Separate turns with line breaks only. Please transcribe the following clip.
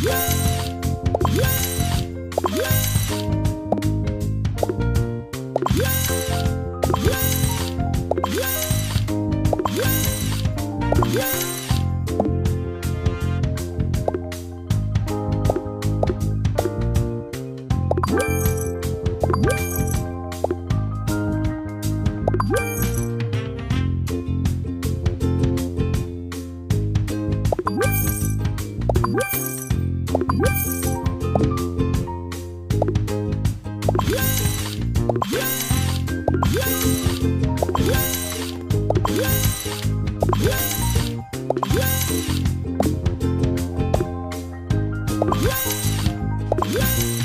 Woo! Yeah!